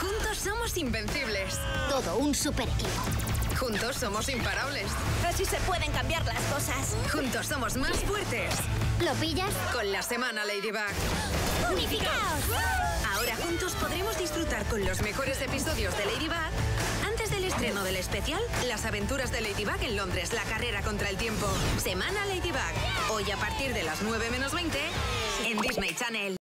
Juntos somos invencibles. Todo un super equipo. Juntos somos imparables. Así se pueden cambiar las cosas. Juntos somos más fuertes. ¿Lo pillas? Con la semana Ladybug. ¡Unificaos! Ahora juntos podremos disfrutar con los mejores episodios de Ladybug antes del estreno del especial Las aventuras de Ladybug en Londres, la carrera contra el tiempo. Semana Ladybug. Hoy a partir de las 9 menos 20 en Disney Channel.